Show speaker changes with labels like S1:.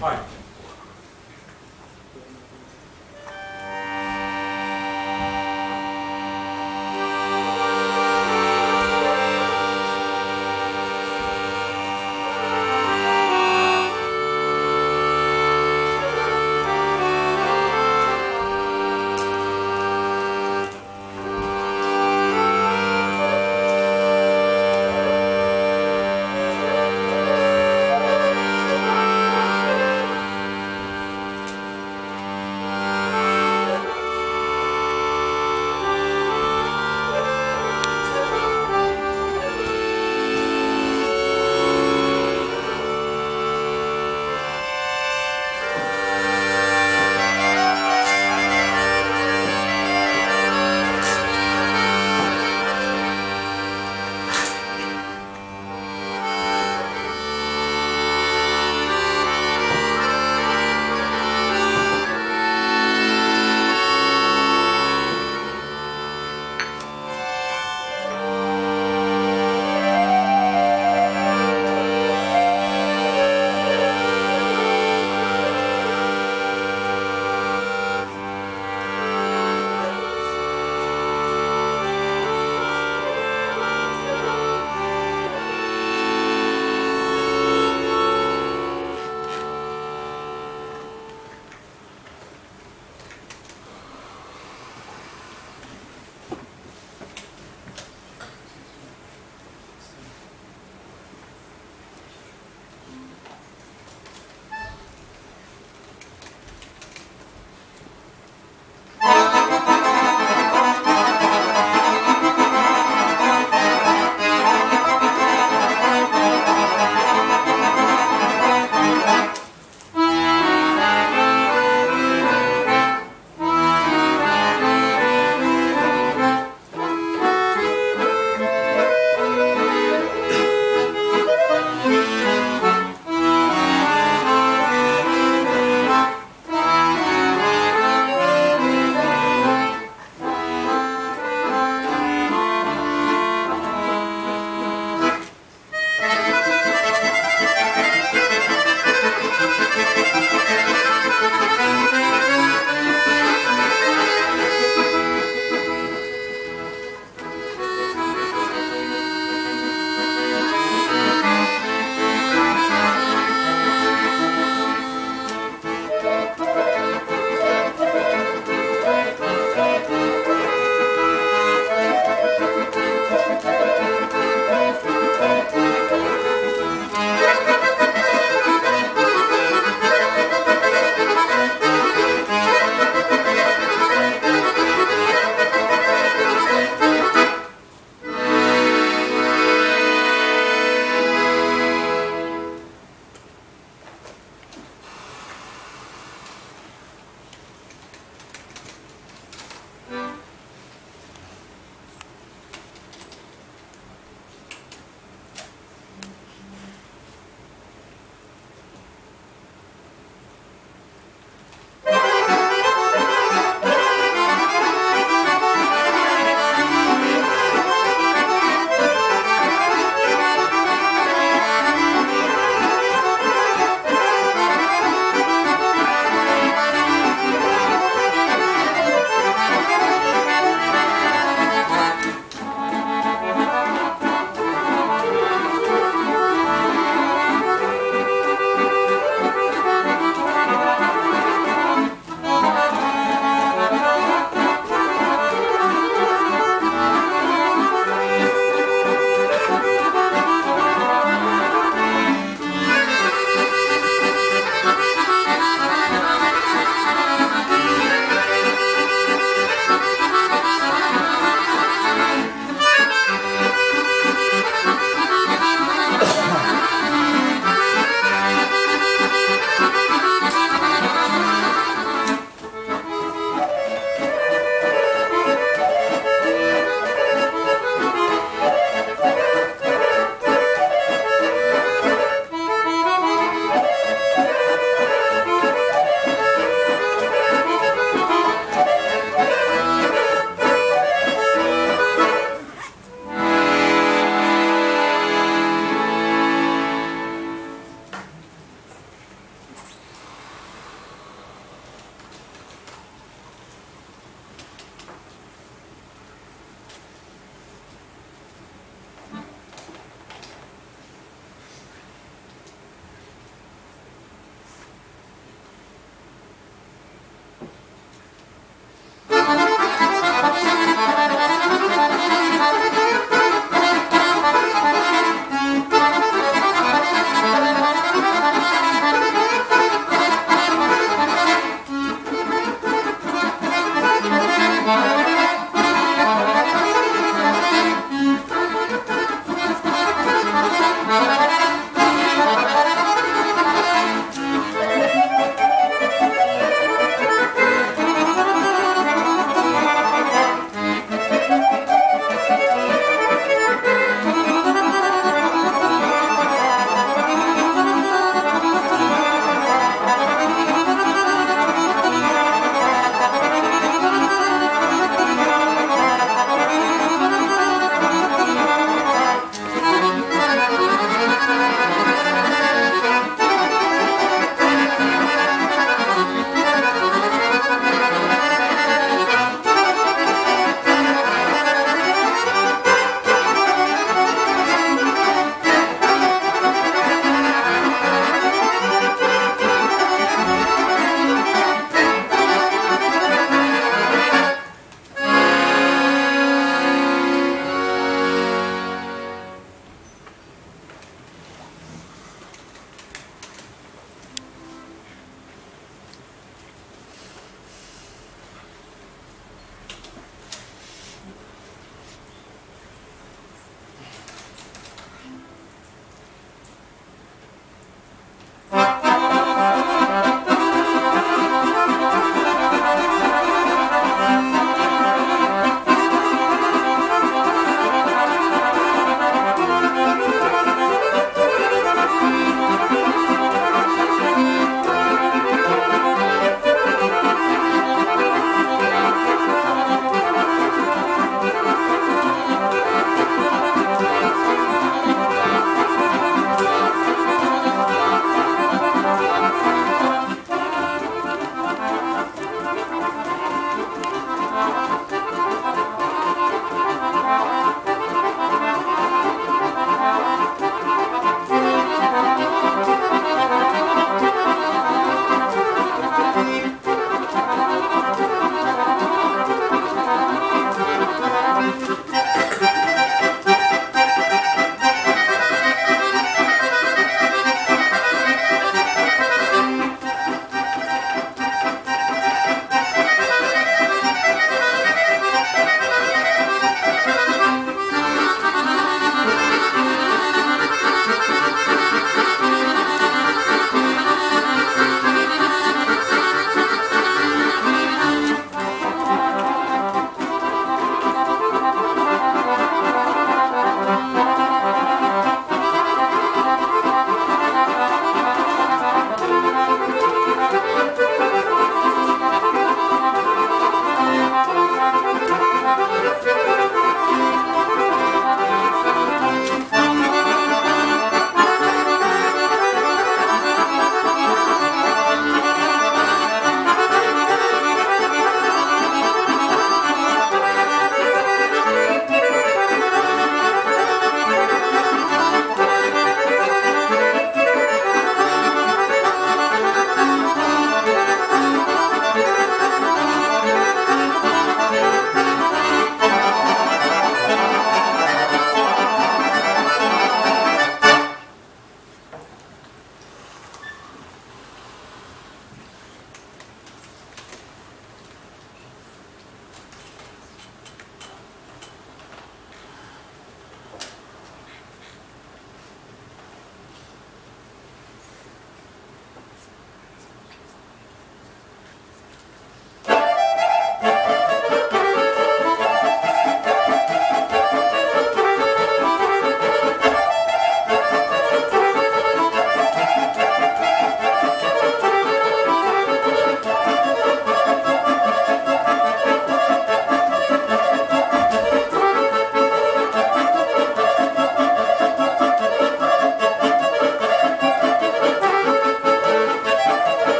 S1: はい。